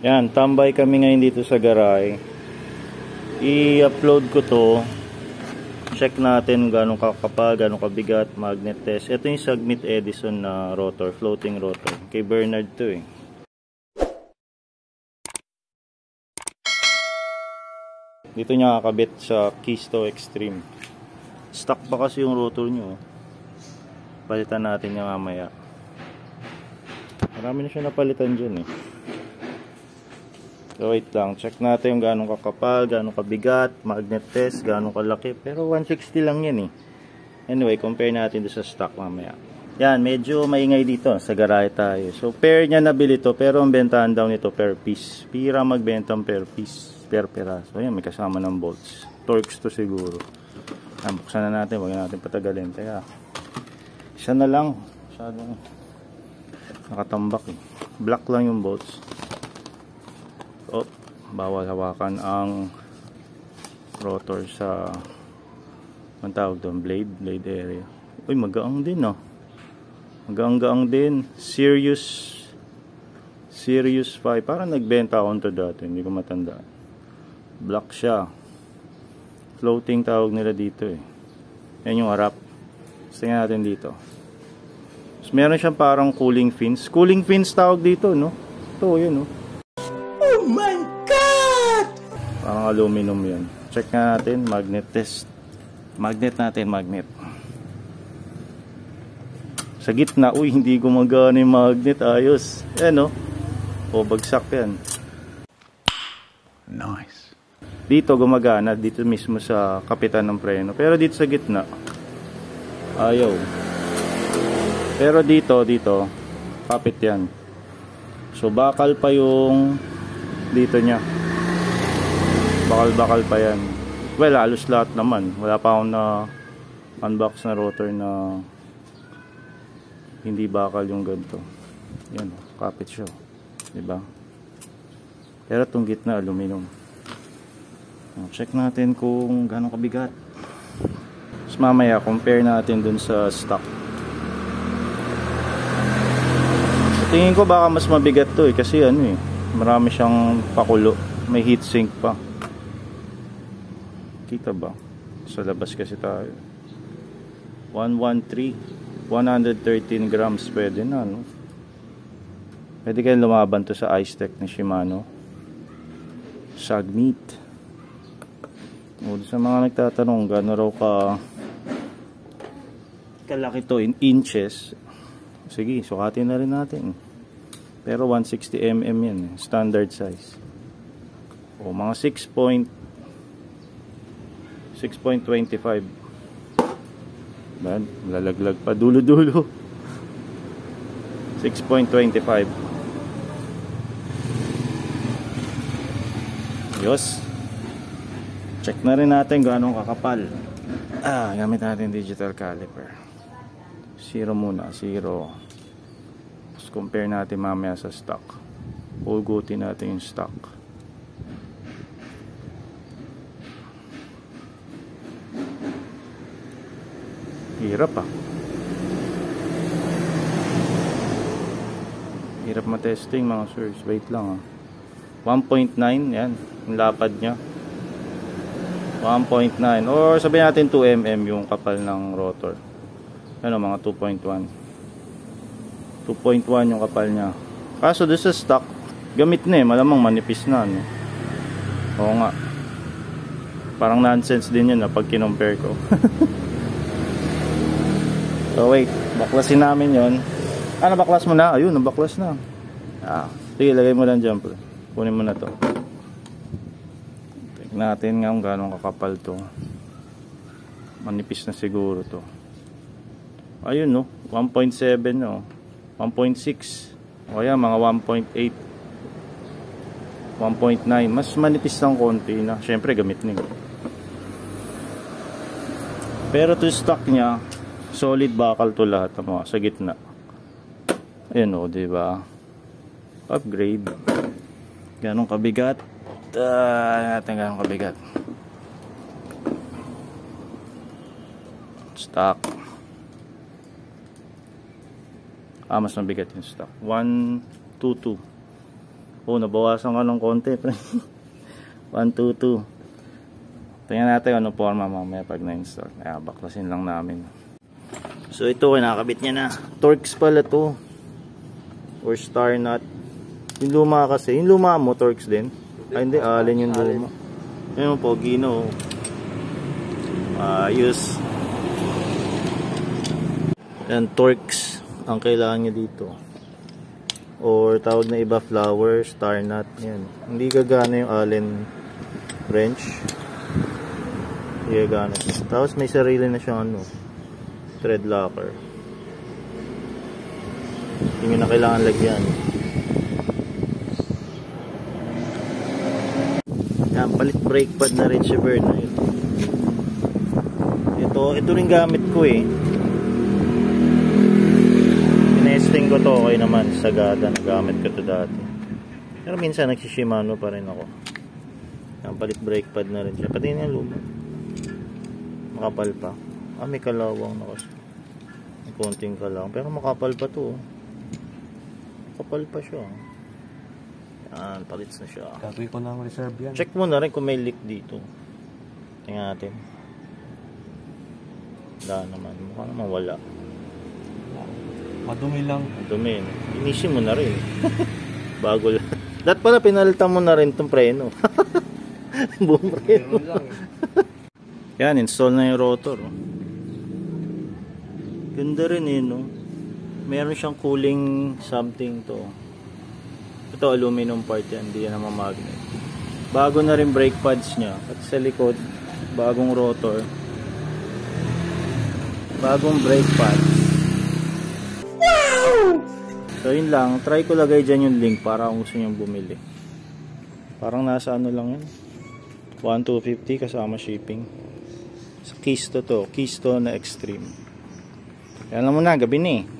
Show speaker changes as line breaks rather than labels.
Yan, tambay kami ngayon dito sa garay. I-upload ko to. Check natin gano'ng kakapal, gano'ng kabigat, magnet test. Ito yung Submit Edison na rotor, floating rotor. Kay Bernard to eh. Dito niya kakabit sa Kisto Extreme. Stock pa kasi yung rotor nyo. Palitan natin niya mamaya. Marami na siya napalitan dyan eh. So wait lang, check natin yung ganong kakapal, ganong kabigat, magnet test, ganong kalaki. Pero 160 lang yan eh. Anyway, compare natin doon sa stock mamaya. Yan, medyo maingay dito sa garahe tayo. So pair niya nabili to, pero ang bentahan daw nito per piece. Pira magbenta per piece, per peraso. Ayan, may kasama ng bolts. Torx to siguro. Yan, buksan na natin, wag natin patagalin. Kaya, isa na lang. Masyadong nakatambak eh. Black lang yung bolts oh, bawal hawakan ang rotor sa ang tawag doon? Blade? Blade area. Uy magaang din oh. Magaang-gaang din. Serious serious 5 parang nagbenta ako to dati hindi ko matandaan. Black siya. Floating tawag nila dito eh. Yan yung harap. Tingnan natin dito. So, meron siyang parang cooling fins. Cooling fins tawag dito no? Ito yun oh aluminum yan. Check nga natin, magnet test. Magnet natin, magnet. Sa gitna, uy, hindi gumagana yung magnet. Ayos. Ayan, no? O, bagsak yan. Nice. Dito gumagana, dito mismo sa kapitan ng preno. Pero dito sa gitna, ayaw. Pero dito, dito, kapit yan. So, bakal pa yung dito niya bakal-bakal pa yan. Well halos lahat naman. Wala pa akong na unbox na rotor na hindi bakal yung ganito. Yan kapit siya. Diba? Pero itong gitna aluminum. Check natin kung gano'ng kabigat. Tapos mamaya compare natin dun sa stock. Tingin ko baka mas mabigat to eh. Kasi ano eh marami siyang pakulo. May heat sink pa Kita ba? Sa labas kasi tayo. 113 113 grams pwede na no? Pwede kayong lumaban to sa ice tech ni Shimano. Sag meat. O, sa mga nagtatanong gano'n raw ka kalaki to in inches. Sige, sukatin na rin natin. Pero 160 mm yan, standard size. O mga 6 6.25 Man, lalaglag pa. Dulo-dulo. 6.25 Yos. Check na rin natin gaano kakapal. Ah, gamit natin digital caliper. Zero muna, zero. Tapos compare natin mamaya sa stock. Hugutin natin yung stock Hirap ah. Hirap matesting mga sirs. Wait lang ah. 1.9 yan. Yung lapad niya. 1.9 or sabihin natin 2 mm yung kapal ng rotor. Ano mga 2.1. 2.1 yung kapal niya. Kaso doon sa stock, gamit na eh. Malamang manipis na. No? Oo nga. Parang nonsense din yun na pag kinompare ko. So wait, baklasin namin yon. Ah, nabaklas mo na? Ayun, nabaklas na. Ah, sige, lagay mo lang dyan. Kunin mo na to. Tignan natin nga kung gano'ng kakapal to. Manipis na siguro to. Ayun no, 1.7 no. 1.6. O yan, mga 1.8. 1.9. Mas manipis lang konti na. Siyempre, gamit na Pero to stock niya, solid bakal to lahat ng mga sa gitna ayun o diba upgrade ganong kabigat uh, natin ganong kabigat stock ah mas mabigat yung stock 122 Oh, nabawasan ka ng konti, pre. 122. Tingnan natin ano forma mamaya pag na-install. Kaya baklasin lang namin. So ito, kinakabit niya na. Torx pala to. Or star nut. Yung luma kasi. Yung luma mo, Torx din. Ay hindi, alin yung luma. Mo po, gino. Ayos. Yan, Torx. Ang kailangan niya dito or tawag na iba flower, star nut, yan. Hindi gagana yung allen wrench. Hindi gagana. Tapos may sarili na siyang ano, thread locker. Hindi na kailangan lagyan. Yan, palit brake pad na rin si Bern. Ito. Ito, ito rin gamit ko eh testing ko to okay naman sagada nagamit ko to dati pero minsan nagsishimano pa rin ako ang palit brake pad na rin siya pati na luma makapal pa ah may kalawang na kasi may konting kalawang pero makapal pa to makapal pa siya yan palits na siya
gagawin ko na ang reserve yan
check mo na rin kung may leak dito tingnan natin wala naman mukha naman wala
Madumi lang.
Madumi. Inisin mo na rin. Bago lang. Dapat pala pinalitan mo na rin itong preno. Boom preno. Yan, install na yung rotor. oh. Ganda rin eh, no? Meron siyang cooling something to. Ito, aluminum part yan. Hindi yan naman magnet. Bago na rin brake pads niya. At sa likod, bagong rotor. Bagong brake pads. So yun lang, try ko lagay dyan yung link para kung gusto nyo bumili. Parang nasa ano lang yun. 1,250 kasama shipping. Sa Kisto to, Kisto na Extreme. Yan lang muna, gabi na eh.